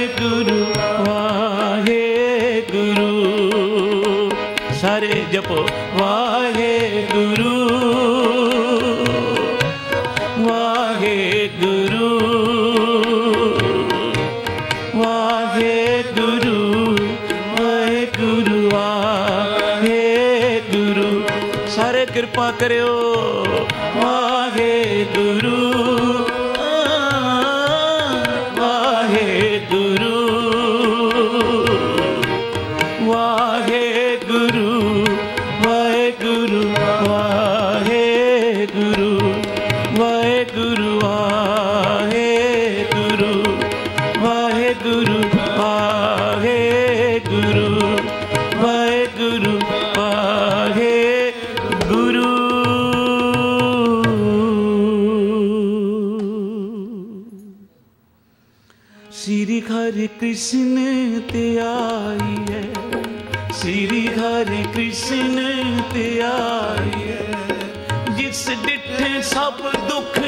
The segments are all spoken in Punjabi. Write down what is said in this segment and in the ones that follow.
ਵਾਹਿਗੁਰੂ ਵਾਹਿਗੁਰੂ। ਸਾਰੇ ਜਪੋ ਵਾਹਿਗੁਰੂ। ਕਿਰਪਾ ਕਰਿਓ। ਵਾਹਿਗੁਰੂ। ਵਾਹਿਗੁਰੂ ਵਾਹਿਗੁਰੂ ਵਾਹਿਗੁਰੂ ਵਾਹਿਗੁਰੂ ਵਾਹਿਗੁਰੂ ਵਾਹਿਗੁਰੂ ਵਾਹਿਗੁਰੂ। ਸ੍ਰੀ ਹਰਿ ਕ੍ਰਿਸ਼ਨ ਤੇ ਆਈ ਹੈ, ਸ੍ਰੀ ਹਰਿ ਕ੍ਰਿਸ਼ਨ ਤੇ ਆਈ ਹੈ ਜਿਸ ਸਭ ਦੁੱਖ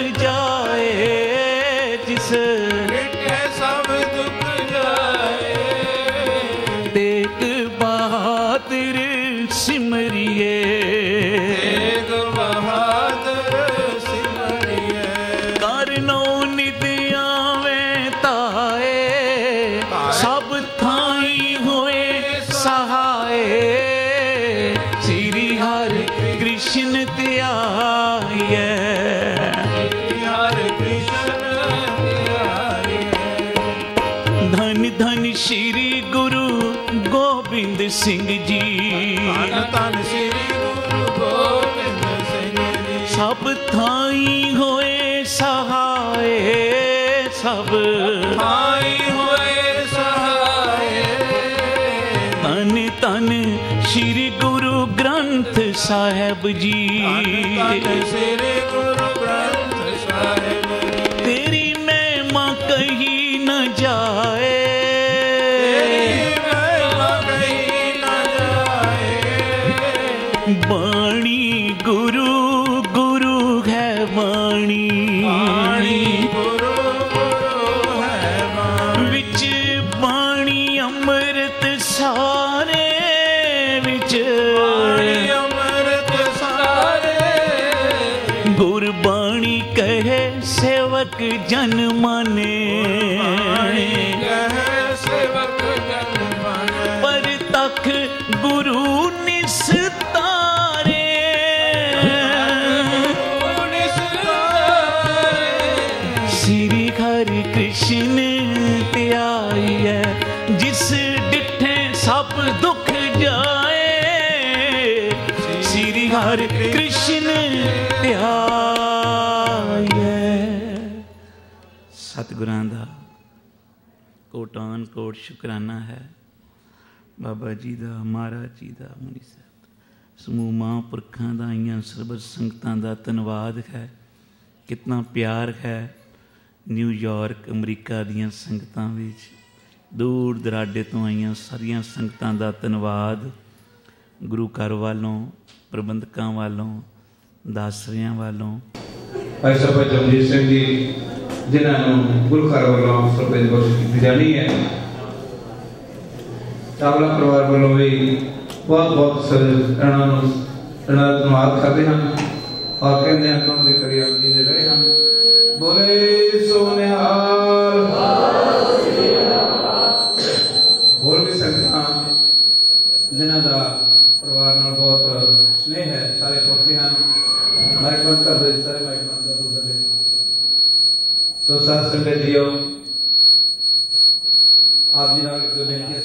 ਧਨ ਧਨ ਸ੍ਰੀ ਗੁਰੂ ਗੋਬਿੰਦ ਸਿੰਘ ਜੀ। ਧੰਨ ਧੰਨ ਸ੍ਰੀ ਗੁਰੂ ਗੋਬਿੰਦ ਸਿੰਘ ਜੀ। ਸਭ ਥਾਈ ਹੋਏ ਸਹਾਏ ਸਭ ਆਈ ਹੋਏ ਸਹਾਏ। ਤਨ ਤਨ ਸ੍ਰੀ ਗੁਰੂ ਗ੍ਰੰਥ ਸਾਹਿਬ ਜੀ। ਧੰਨ ਧੰਨ ਸ੍ਰੀ ਗੁਰੂ ਗ੍ਰੰਥ ਸਾਹਿਬ कहीं न जाए। वाणी गुरु गुरु है वाणी। ਜਨ ਮਨੇ। ਬਾਣੀ ਜਨ ਮਨ ਪਰ ਤਖ ਗੁਰੂ ਨਿਸਤਾਰੇ। ਸ੍ਰੀ ਹਰਿ ਕ੍ਰਿਸ਼ਨ ਤੇ ਹੈ ਜਿਸ ਡਿਠੇ ਸਭ ਦੁੱਖ ਜਾਏ। ਸ੍ਰੀ ਹਰਿ ਕ੍ਰਿਸ਼ਨ ਤੇ ਸਤਿਗੁਰਾਂ ਦਾ। ਕੋਟਾਨ ਕੋਟ ਸ਼ੁਕਰਾਨਾ ਹੈ। ਬਾਬਾ ਜੀ ਦਾ, ਮਹਾਰਾਜ ਜੀ ਦਾ, ਮੁਨੀ ਸਾਹਿਬ ਸਮੂਹ ਮਹਾਂਪੁਰਖਾਂ ਦਾ, ਆਈਆਂ ਸਰਬਤ ਸੰਗਤਾਂ ਦਾ ਧੰਨਵਾਦ ਹੈ। ਕਿਤਨਾ ਪਿਆਰ ਹੈ ਨਿਊਯਾਰਕ ਅਮਰੀਕਾ ਦੀਆਂ ਸੰਗਤਾਂ ਵਿੱਚ। ਦੂਰ ਦਰਾਡੇ ਤੋਂ ਆਈਆਂ ਸਾਰੀਆਂ ਸੰਗਤਾਂ ਦਾ ਧੰਨਵਾਦ। ਗੁਰੂ ਘਰ ਵੱਲੋਂ, ਪ੍ਰਬੰਧਕਾਂ ਵੱਲੋਂ, ਦਾਸਰਿਆਂ ਵੱਲੋਂ। ਭਾਈ ਸਾਹਿਬ ਜਮਜੀਤ ਸਿੰਘ ਜੀ ਜਿਨ੍ਹਾਂ ਨੂੰ ਗੁਰੂ ਵੱਲੋਂ ਸਰਪੰਚ ਬਖਸ਼ ਕੀਤੀ ਜਾਣੀ ਹੈ ਚਾਵਲਾ ਪਰਿਵਾਰ ਵੱਲੋਂ ਵੀ ਬਹੁਤ ਬਹੁਤ ਸ- ਨੂੰ ਇਹਨਾਂ ਦਾ ਧੰਨਵਾਦ ਕਰਦੇ ਹਾਂ ਔਰ ਕਹਿੰਦੇ ਹਾਂ ਤੁਹਾਨੂੰ ਦੇ ਕਰੀ ਆਪ ਜੀ ਦੇ ਰਹੇ ਹਨ ਬੋਲੇ ਸੋਨਿਹਾਲ ਹੋਰ ਵੀ ਸੰਗਤਾਂ ਜਿਨ੍ਹਾਂ ਦਾ ਪਰਿਵਾਰ ਨਾਲ ਬਹੁਤ ਸਨੇਹ ਹੈ ਸਾਰੇ ਪਹੁੰਚੇ ਹਨ ਮਾਈਕ ਬੰਦ ਕਰ ਤੋਂ ਸਾਧ ਸੰਗਤ ਜੀਓ ਆਪ ਜੀ ਨਾਲ ਇੱਕ ਬੇਨਤੀ